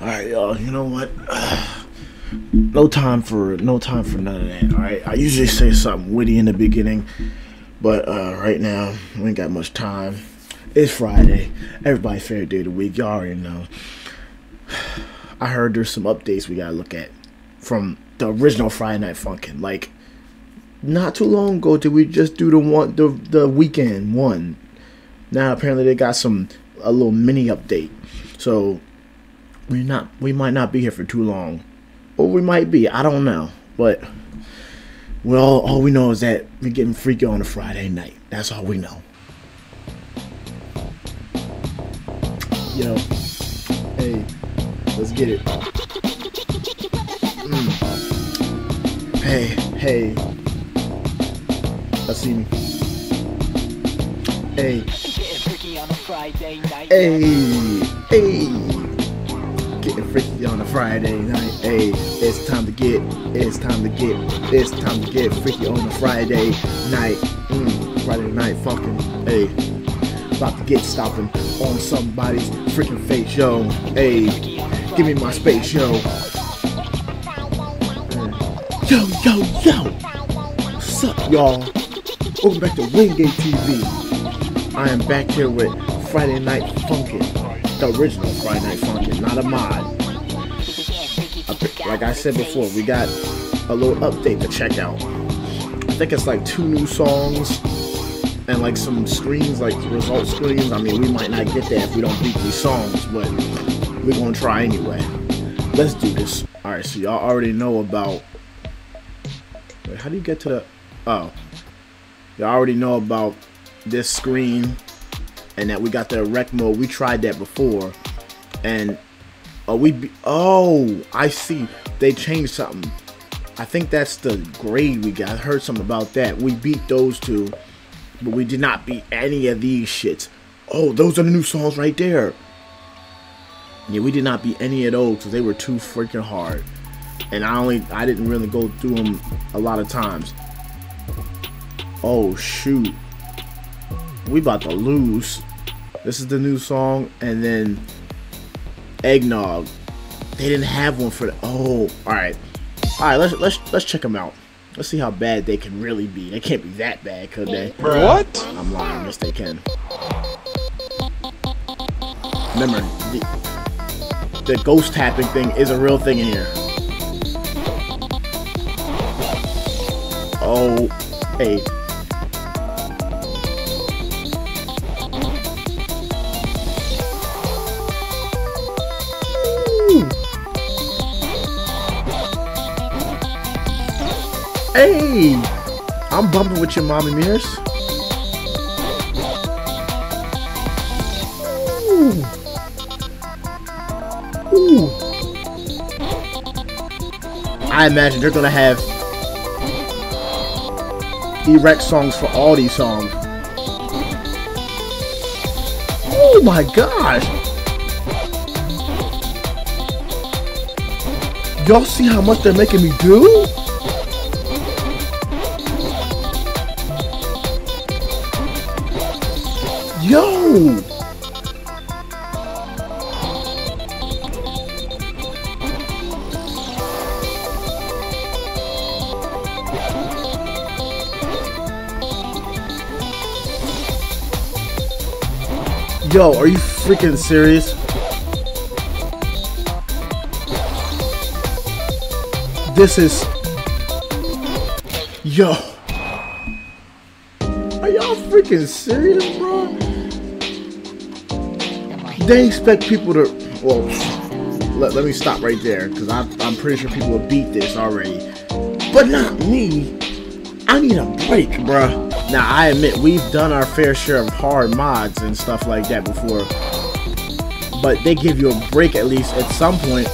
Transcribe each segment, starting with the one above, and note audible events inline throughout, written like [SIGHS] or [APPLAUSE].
All right, y'all. You know what? [SIGHS] no time for no time for none of that. All right. I usually say something witty in the beginning, but uh, right now we ain't got much time. It's Friday. Everybody's favorite day of the week. Y'all already know. [SIGHS] I heard there's some updates we gotta look at from the original Friday Night Funkin'. Like, not too long ago did we just do the one the the weekend one. Now apparently they got some a little mini update. So we not we might not be here for too long, or we might be. I don't know, but well, all we know is that we're getting freaky on a Friday night. That's all we know. Yo, hey, let's get it. Mm. Hey, hey, I see me. Hey, hey, hey freaky on a Friday night. Hey, it's time to get, it's time to get, it's time to get freaky on a Friday night. Mm, Friday night Funkin', hey. About to get stopping on somebody's freaking face, yo. Hey, give me my space, yo. Yo, yo, yo. What's up, y'all? Welcome back to Wingate TV. I am back here with Friday Night Funkin' the original Friday Night Funkin', not a mod. Like I said before, we got a little update to check out. I think it's like two new songs and like some screens, like result screens. I mean, we might not get there if we don't beat these songs, but we're gonna try anyway. Let's do this. Alright, so y'all already know about. Wait, how do you get to the. Oh. Y'all already know about this screen and that we got the Erect mode. We tried that before, and oh, we be, oh, I see. They changed something. I think that's the grade we got. I heard something about that. We beat those two, but we did not beat any of these shits. Oh, those are the new songs right there. Yeah, we did not beat any of those because they were too freaking hard. And I only, I didn't really go through them a lot of times. Oh, shoot. We about to lose. This is the new song, and then eggnog. They didn't have one for the. Oh, all right, all right. Let's let's let's check them out. Let's see how bad they can really be. They can't be that bad, could they? What? I'm lying. Yes, they can. Remember, the, the ghost tapping thing is a real thing in here. Oh, hey. Hey! I'm bumping with your Mommy Mearest. Ooh. Ooh. I imagine they're gonna have erect songs for all these songs. Oh my gosh! Y'all see how much they're making me do? Yo! Yo, are you freaking serious? This is... Yo. Are y'all freaking serious, bro? They expect people to well let, let me stop right there because I'm pretty sure people will beat this already. But not me. I need a break bruh. Now I admit we've done our fair share of hard mods and stuff like that before. But they give you a break at least at some point.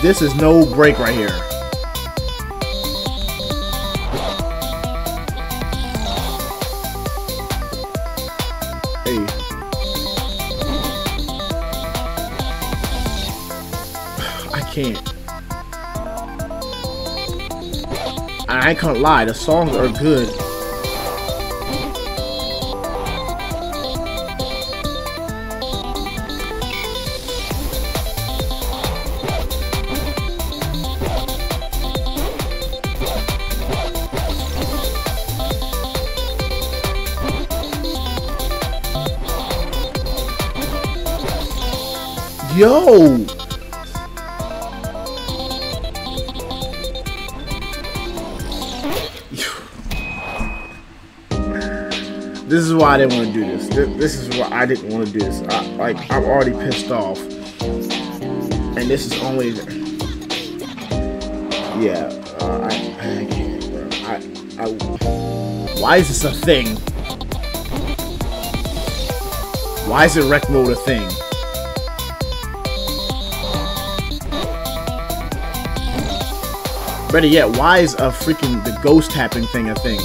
This is no break right here I can't lie, the songs are good. Yo! This is why I didn't want to do this. This is why I didn't want to do this. I, like, I'm already pissed off. And this is only... Yeah. Uh, I, I can't, bro. I, I... Why is this a thing? Why is it rec mode a thing? Better yet, why is a freaking the ghost tapping thing a thing?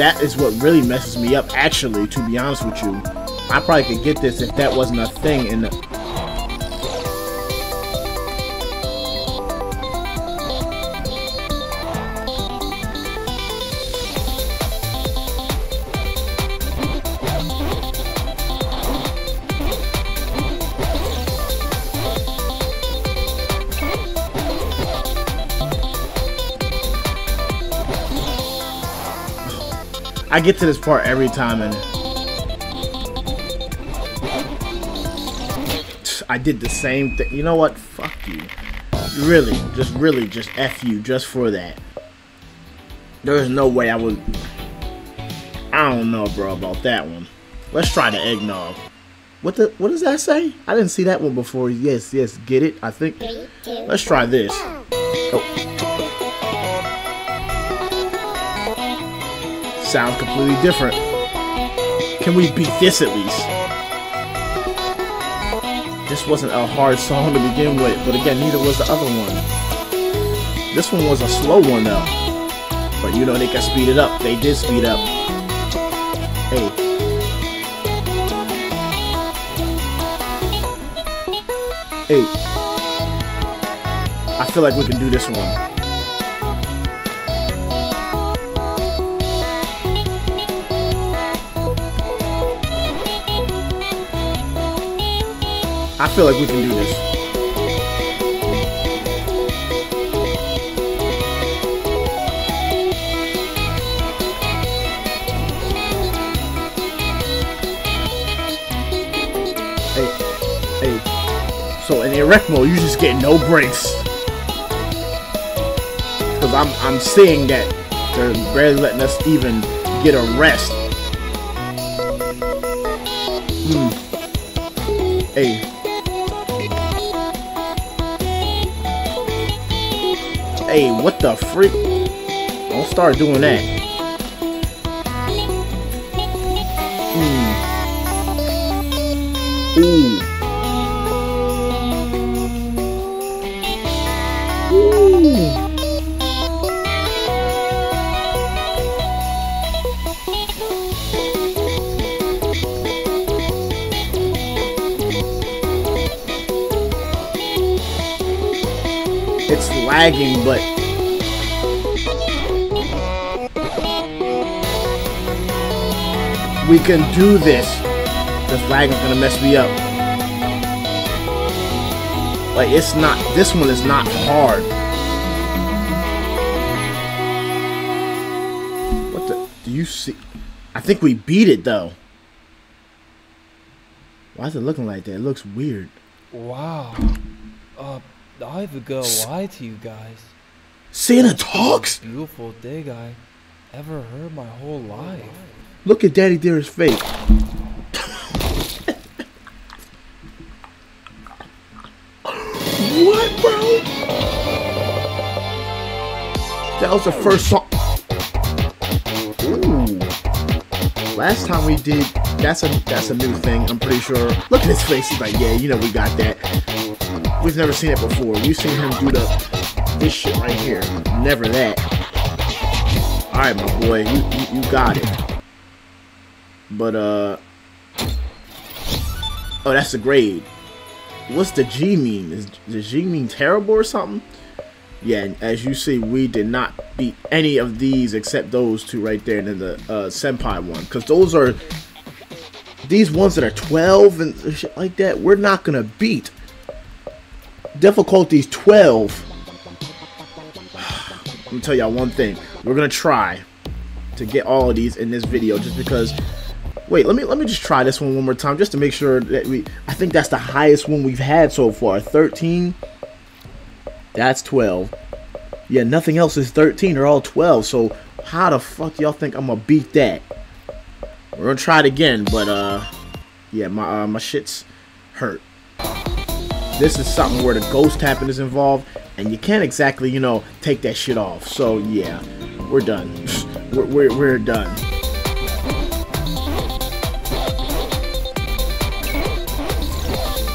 That is what really messes me up, actually, to be honest with you. I probably could get this if that wasn't a thing in the I get to this part every time and I did the same thing. You know what? Fuck you. Really, just really, just F you just for that. There's no way I would... I don't know, bro, about that one. Let's try the eggnog. What the? What does that say? I didn't see that one before. Yes, yes, get it? I think. Let's try this. Oh. Sound completely different. Can we beat this at least? This wasn't a hard song to begin with, but again, neither was the other one. This one was a slow one though. But you know they can speed it up. They did speed up. Hey. Hey. I feel like we can do this one. I feel like we can do this. Hey, hey. So in erect you just get no breaks. Because I'm, I'm seeing that they're barely letting us even get a rest. Hmm. Hey. Hey, what the freak? Don't start doing that. Lagging, but we can do this. This lag is gonna mess me up. Like it's not. This one is not hard. What the? Do you see? I think we beat it though. Why is it looking like that? It looks weird. Wow. Uh, I've got to lie to you guys. Santa talks? Beautiful dig I ever heard my whole life. Look at Daddy Dear's face. what, bro? That was the first song. Ooh. Last time we did, that's a that's a new thing. I'm pretty sure. Look at his face. He's like, yeah, you know, we got that. We've never seen it before. We've seen him do the this shit right here. Never that. All right, my boy, you you, you got it. But uh, oh, that's the grade. What's the G mean? Is the G mean terrible or something? Yeah, as you see, we did not beat any of these except those two right there, and then the uh, Senpai one, because those are these ones that are 12 and shit like that. We're not gonna beat difficulties 12. [SIGHS] Let me tell y'all one thing. We're gonna try to get all of these in this video, just because Wait, let me let me just try this one one more time just to make sure that we. I think that's the highest one we've had so far. 13. That's 12. Yeah, nothing else is 13. They're all 12. So how the fuck y'all think I'm gonna beat that? We're gonna try it again, but uh, yeah, my uh, my shit's hurt. This is something where the ghost tapping is involved, and you can't exactly, you know, take that shit off. So yeah, we're done. we're, we're, we're done.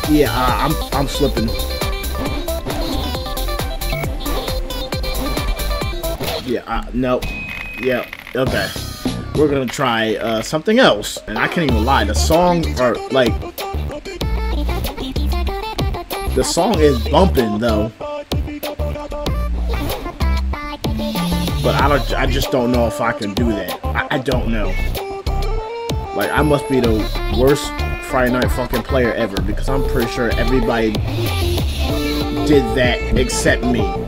Yeah, uh, I'm I'm slipping. Yeah, uh, no. Yeah, okay. We're gonna try uh, something else. And I can't even lie, the song, are like, the song is bumping though. But I don't, I just don't know if I can do that. I, I don't know. Like, I must be the worst Friday Night Funkin' player ever because I'm pretty sure everybody did that except me.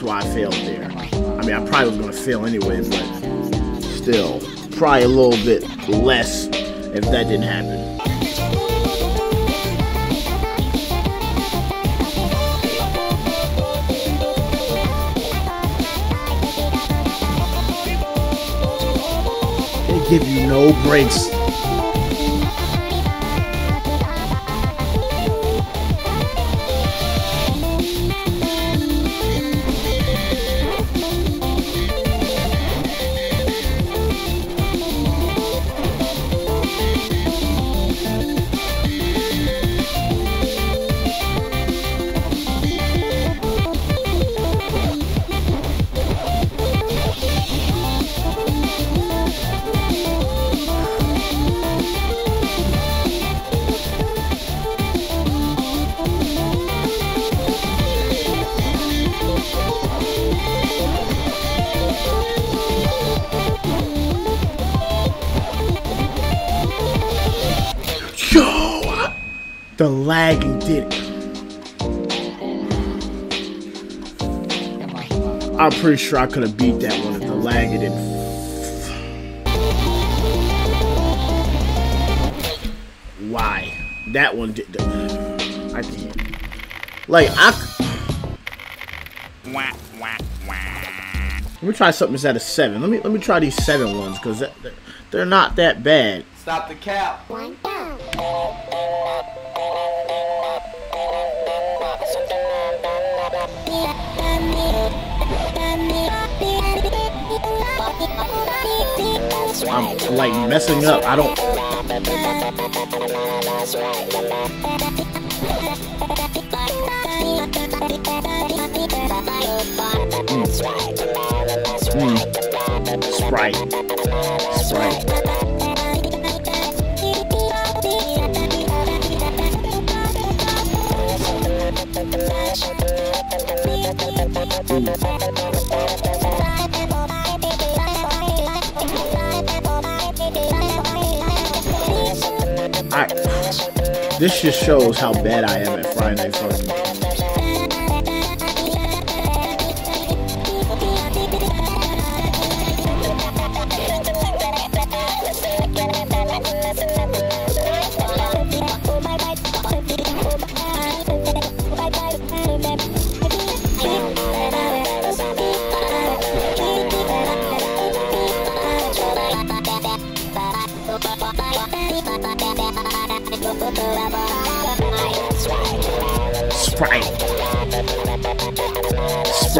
That's why I failed there. I mean, I probably was gonna fail anyway, but still, probably a little bit less if that didn't happen. They give you no breaks. I'm pretty sure I could have beat that one if the lagging didn't. Why? That one did. I can't. Like, I. Let me try something that's at a seven. Let me let me try these seven ones because they're not that bad. Stop the cap. I'm like messing up. I don't. Mm. Sprite. Sprite. I, this just shows how bad I am at Friday Night.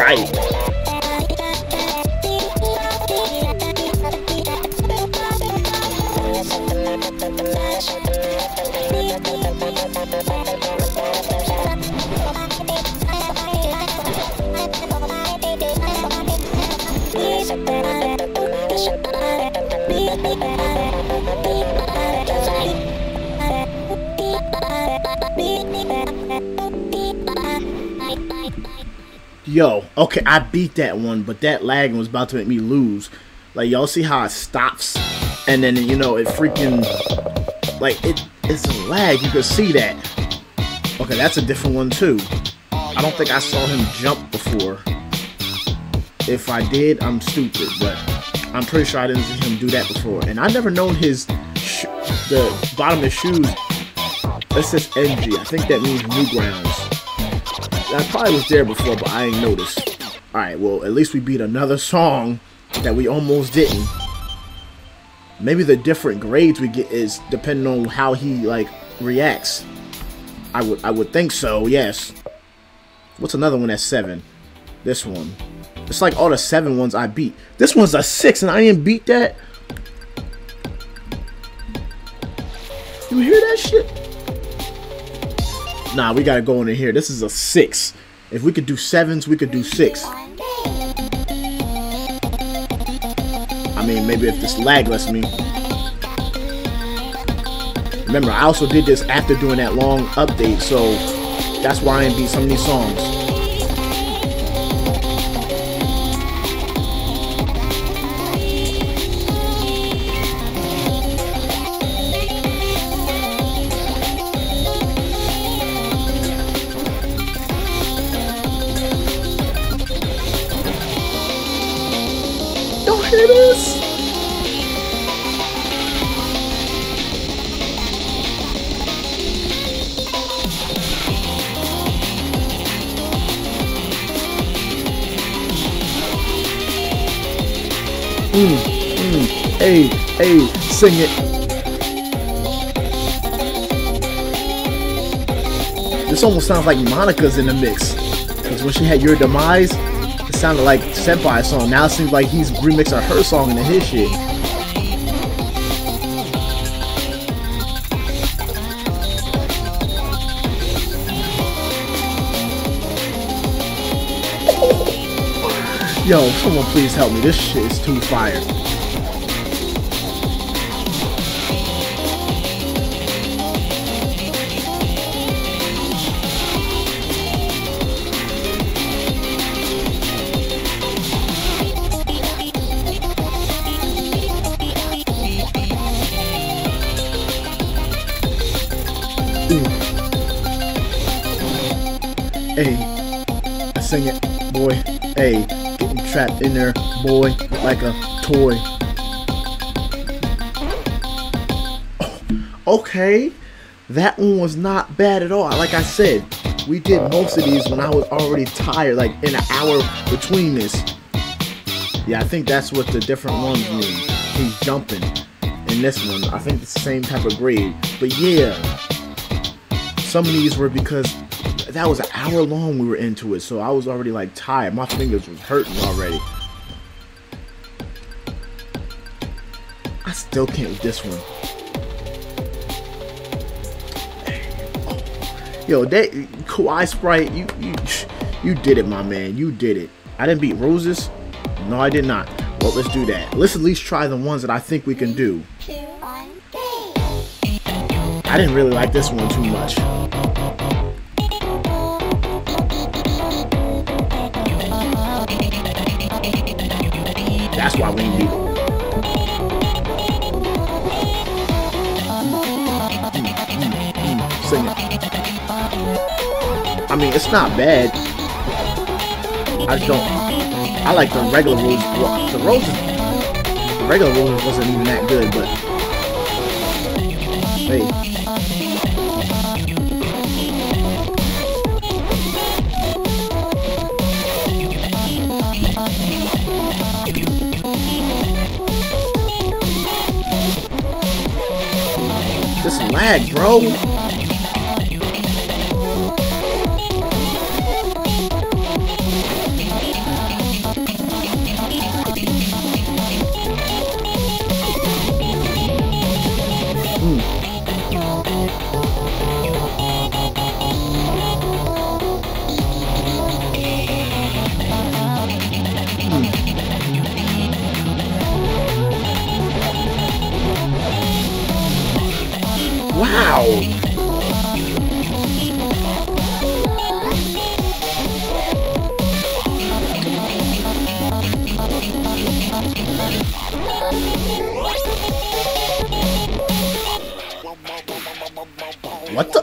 Sprite. Yo, okay, I beat that one, but that lagging was about to make me lose. Like y'all see how it stops, and then you know it freaking like it. It's a lag. You can see that. Okay, that's a different one too. I don't think I saw him jump before. If I did, I'm stupid, but I'm pretty sure I didn't see him do that before. And I've never known his the bottom of his shoes. It says NG. I think that means Newgrounds. That probably was there before, but I ain't noticed. Alright, well, at least we beat another song that we almost didn't. Maybe the different grades we get is depending on how he, like, reacts. I would I would think so, yes. What's another one that's 7? This one. It's like all the 7 ones I beat. This one's a 6 and I didn't beat that? You hear that shit? Nah, we gotta go in here. This is a six. If we could do sevens, we could do six. I mean, maybe if this lag lets me. Remember, I also did this after doing that long update, so that's why I didn't beat some of these songs. Mm, mm, hey, hey, sing it. This almost sounds like Monika's in the mix. Because when she had Your Demise, sounded like Senpai's song. Now it seems like he's remixing her song into his shit. Yo, someone please help me. This shit is too fire. Hey, I sing it, boy. Hey, getting trapped in there, boy, like a toy. Oh, okay, that one was not bad at all. Like I said, we did most of these when I was already tired, like in an hour between this. Yeah, I think that's what the different ones mean. He's jumping in this one. I think it's the same type of grade. But yeah, some of these were because that was an hour long we were into it, so I was already like tired. My fingers was hurting already. I still can't with this one. Yo, that Kawai Sprite, you you you did it, my man. You did it. I didn't beat Roses. No, I did not. Well, let's do that. Let's at least try the ones that I think we can do. I didn't really like this one too much. That's why we need. I mean, it's not bad. I just don't. I like the regular rules. Well, the roses. The regular rules wasn't even that good, but hey. Lag, bro. What the?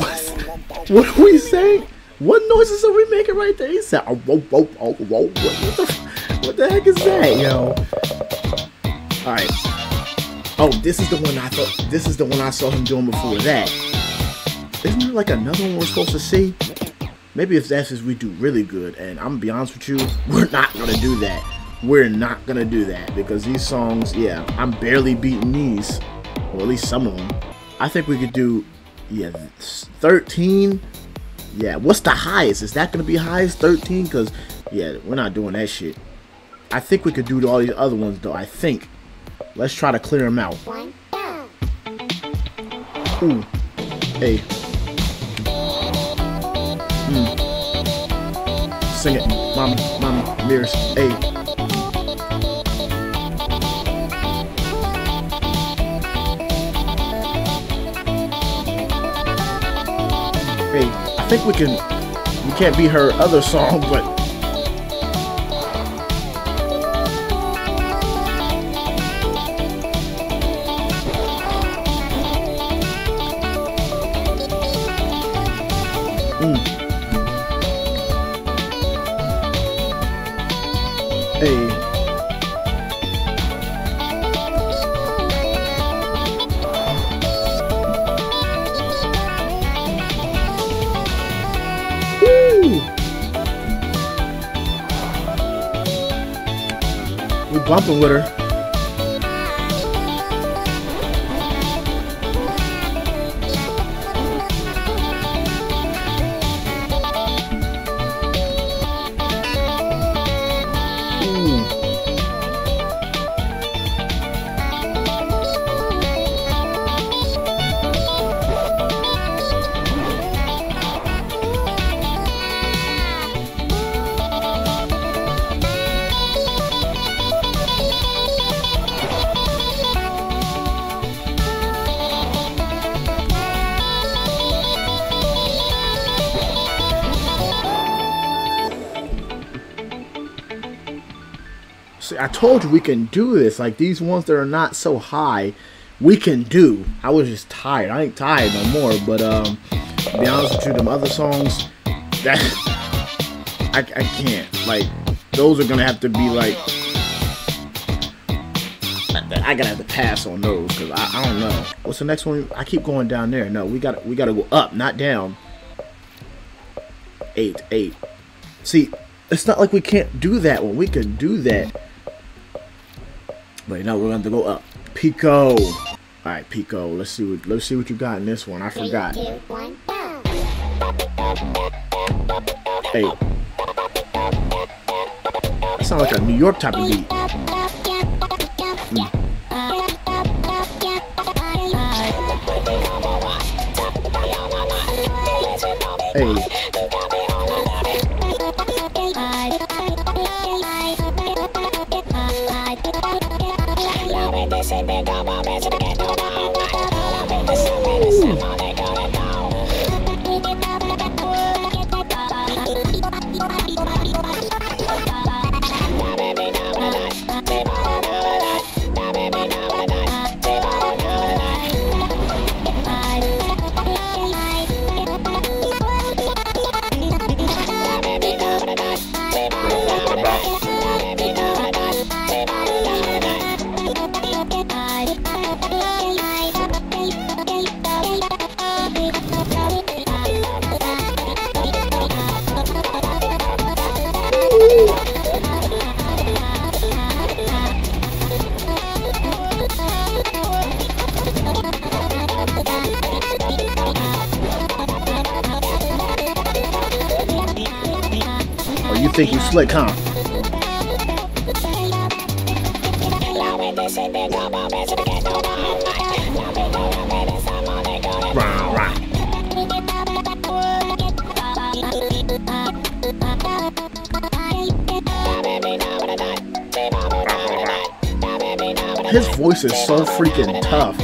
What? What are we saying? What noises are we making right there? He said, oh, whoa, whoa, whoa, whoa. What, what, the, what the heck is that, yo? Alright. Oh, this is the one I thought, this is the one I saw him doing before that. Isn't there like another one we're supposed to see? Maybe if that's as we do really good, and I'm gonna be honest with you, we're not gonna do that. We're not gonna do that because these songs, yeah, I'm barely beating these, or at least some of them. I think we could do, yeah, 13. Yeah, what's the highest? Is that gonna be highest 13? Because, yeah, we're not doing that shit. I think we could do all these other ones though. I think. Let's try to clear them out. Ooh. Hey. Mm. Sing it, mommy, mommy, mirrors, hey. I think we can, we can't be her other song, but Bumping with her. See, I told you we can do this. Like these ones that are not so high, we can do. I was just tired. I ain't tired no more. But um, to be honest with you, them other songs, that [LAUGHS] I, I can't. Like those are gonna have to be like. I, gotta have to pass on those because I, I don't know. What's the next one? I keep going down there. No, we got to we got to go up, not down. Eight, eight. See, it's not like we can't do that one. We can do that. But now we're going to go up. Pico. All right, Pico. Let's see what let's see what you got in this one. I forgot. Hey. That sounds like a New York type of beat. Hey. Huh? His voice is so freaking tough.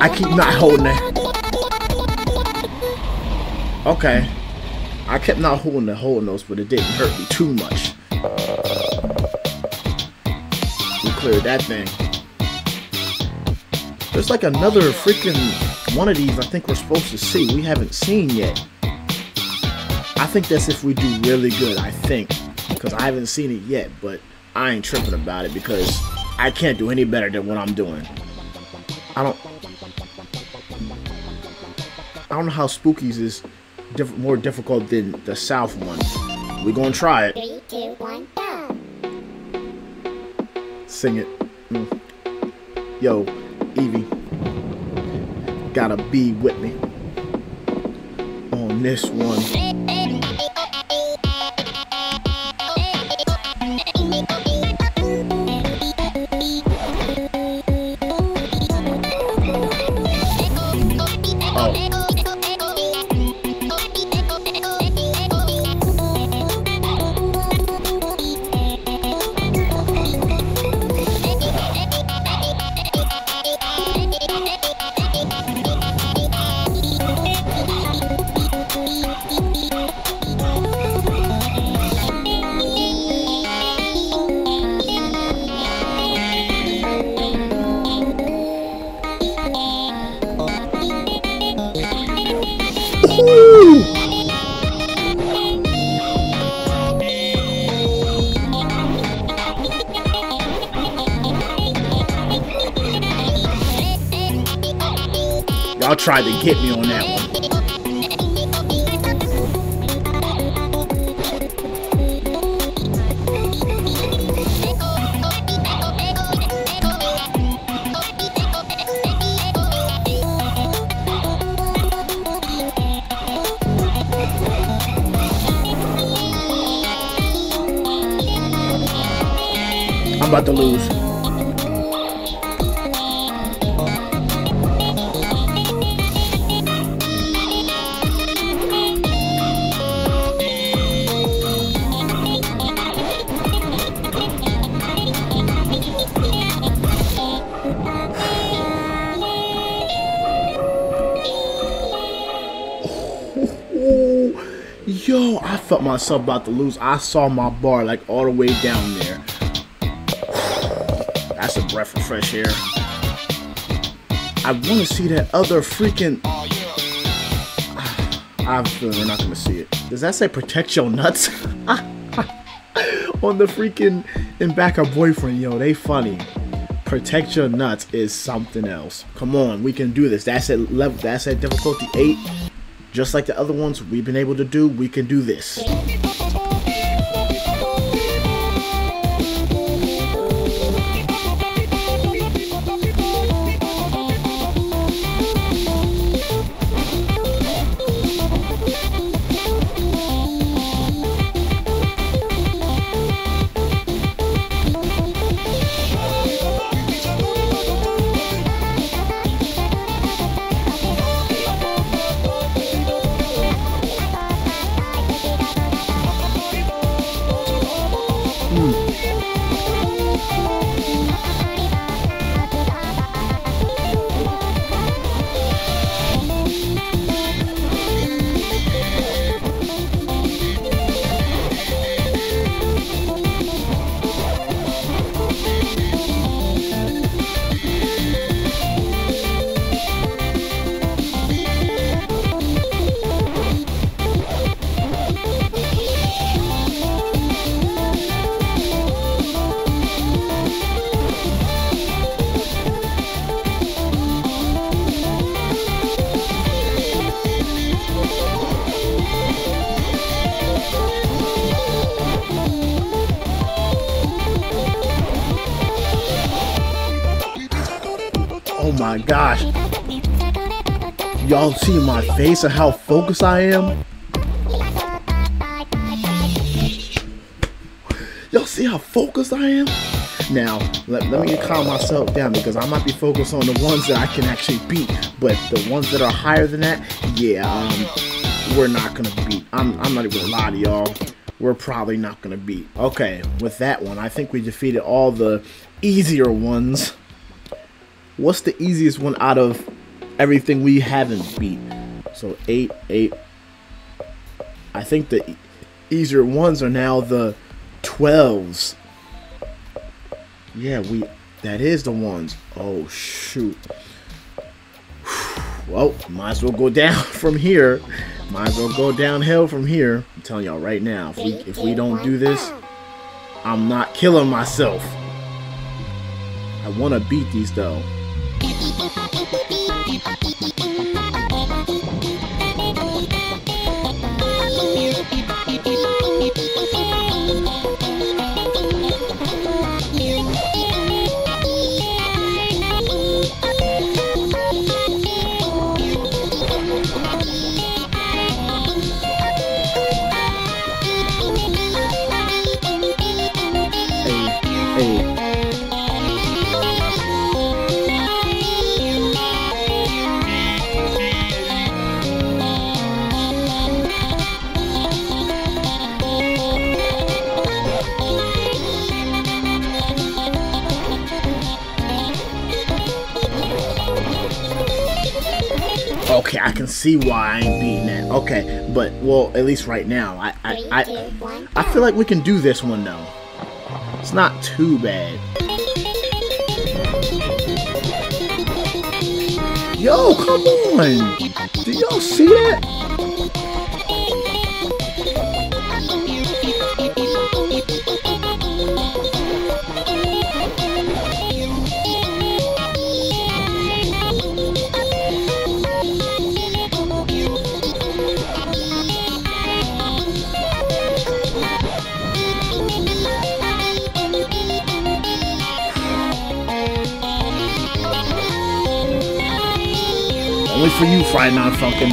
I keep not holding it. Okay. I kept not holding the whole notes, but it didn't hurt me too much. We cleared that thing. There's like another freaking one of these I think we're supposed to see. We haven't seen yet. I think that's if we do really good, I think. Because I haven't seen it yet, but I ain't tripping about it because I can't do any better than what I'm doing. I don't I don't know how Spookeez is diff more difficult than the South one. We gonna try it. Three, two, one, go. Sing it. Mm. Yo, Evie, gotta be with me on this one. Tried to get me on that Yo, I felt myself about to lose. I saw my bar like all the way down there. That's a breath of fresh air. I want to see that other freaking. [SIGHS] I have a feeling we're not to see it. Does that say protect your nuts? [LAUGHS] On the freaking in back of boyfriend, yo, they funny. Protect your nuts is something else. Come on, we can do this. That's at level. That's at difficulty eight. Just like the other ones we've been able to do, we can do this. Y'all see my face and how focused I am? Y'all see how focused I am? Now, let, let me calm myself down because I might be focused on the ones that I can actually beat. But the ones that are higher than that, yeah, um, we're not gonna beat. I'm, I'm not even gonna lie to y'all. We're probably not gonna beat. Okay, with that one, I think we defeated all the easier ones. What's the easiest one out of everything we haven't beat? So eight, eight. I think the easier ones are now the twelves. Yeah, we. That is the ones. Oh shoot. [SIGHS] Well, might as well go down [LAUGHS] from here. Might as well go downhill from here. I'm telling y'all right now, if we if we don't do this, I'm not killing myself. I want to beat these though. Okay, I can see why I ain't beating that. Okay, but well, at least right now, I I I, I feel like we can do this one though. It's not too bad. Yo, come on! Do y'all see that? For you, Friday Night Funkin'.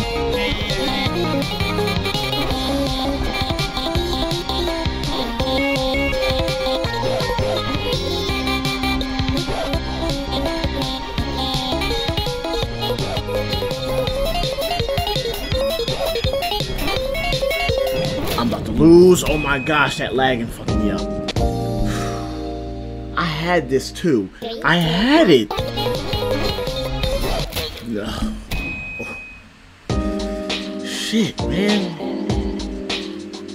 I'm about to lose. Oh my gosh, that lagging fucking up. [SIGHS] I had this too. I had it. Ugh. Shit, man.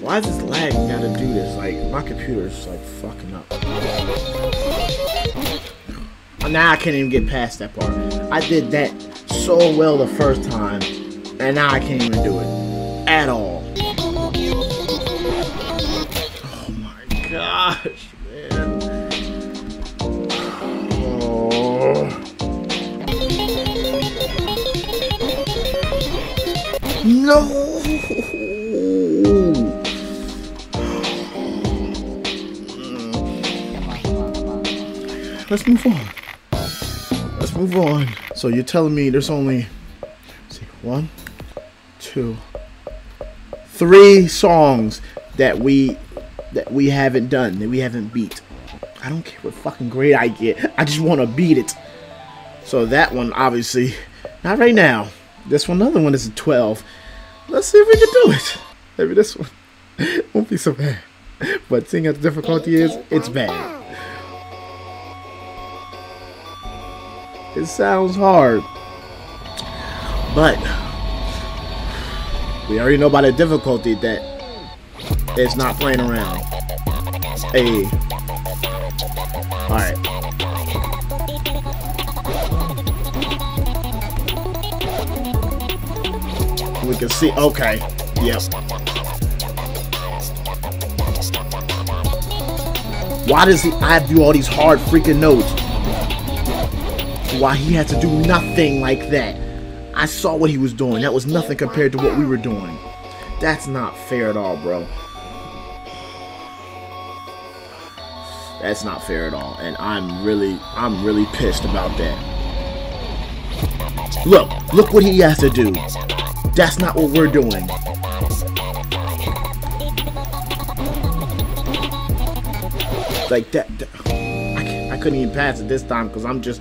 Why is this lag gotta do this? Like, my computer is like fucking up. Now I can't even get past that part. I did that so well the first time, and now I can't even do it at all. No! Mm. Let's move on. Let's move on. So you're telling me there's only see, one, two, three songs that we that we haven't done, that we haven't beat. I don't care what fucking grade I get. I just want to beat it. So that one, obviously, not right now. This one, another one is a 12. Let's see if we can do it. Maybe this one [LAUGHS] won't be so bad. But seeing as the difficulty is, it's bad. It sounds hard. But we already know by the difficulty that it's not playing around. Hey. Alright. We can see. Okay. Yep. Why does he I have to do all these hard freaking notes? Why he had to do nothing like that? I saw what he was doing. That was nothing compared to what we were doing. That's not fair at all, bro. That's not fair at all. And I'm really, I'm really pissed about that. Look, look what he has to do. That's not what we're doing. Like that. that I, I couldn't even pass it this time because I'm just,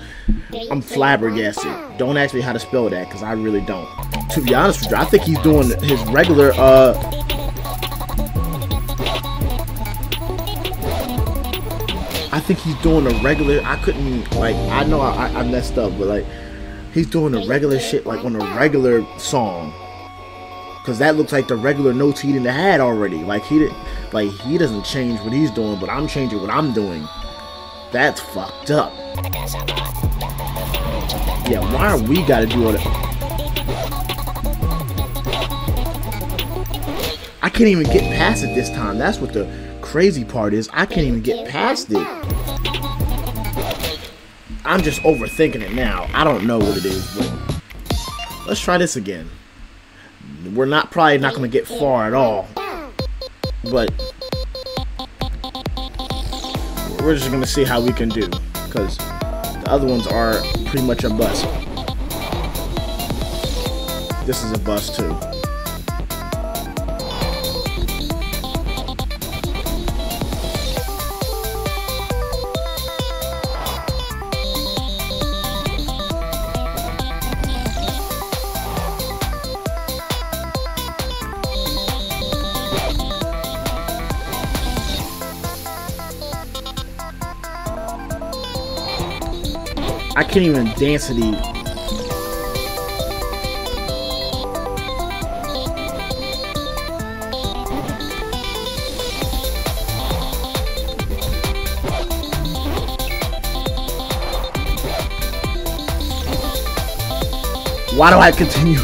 I'm flabbergasted. Don't ask me how to spell that because I really don't. To be honest with you, I think he's doing his regular, uh, I think he's doing a regular. I couldn't like. I know I, I messed up, but like, he's doing the regular shit like on a regular song. Cause that looks like the regular notes he didn't had already. Like he did, like he doesn't change what he's doing, but I'm changing what I'm doing. That's fucked up. Yeah, why are we gotta do all that? I can't even get past it this time. That's what the crazy part is. I can't even get past it. I'm just overthinking it now. I don't know what it is, but let's try this again. We're not probably not going to get far at all, but we're just going to see how we can do because the other ones are pretty much a bust. This is a bust too. I can't even dance to the Why do I continue?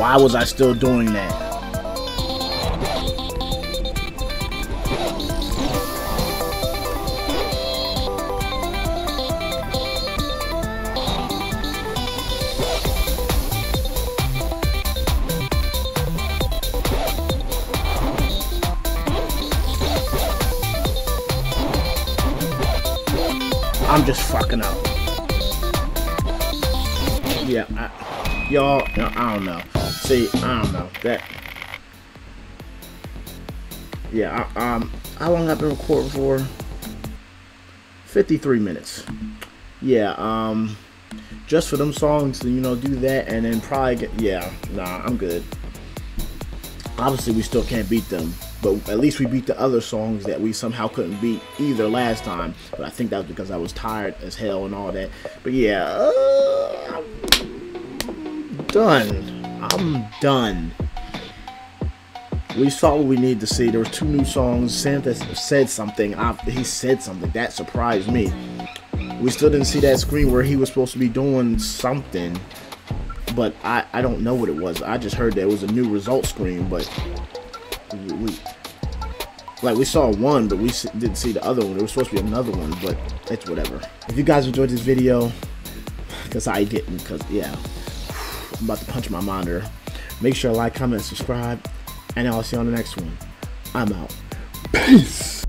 Why was I still doing that? Don't know. See, I don't know that. Yeah, I, um, how long I've been recording for? 53 minutes. Yeah, um, just for them songs you know do that and then probably get yeah, nah, I'm good. Obviously, we still can't beat them but at least we beat the other songs that we somehow couldn't beat either last time. But I think that was because I was tired as hell and all that. But yeah, uh, done. I'm done. We saw what we need to see. There were two new songs. Santa said something. I, he said something that surprised me. We still didn't see that screen where he was supposed to be doing something, but I, I don't know what it was. I just heard that it was a new result screen, but we, like we saw one, but we didn't see the other one. There was supposed to be another one, but it's whatever. If you guys enjoyed this video, because I didn't, because yeah, I'm about to punch my monitor. Make sure to like, comment, and subscribe, and I'll see you on the next one. I'm out. Peace.